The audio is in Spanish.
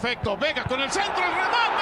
Perfecto, Vega con el centro, el remate.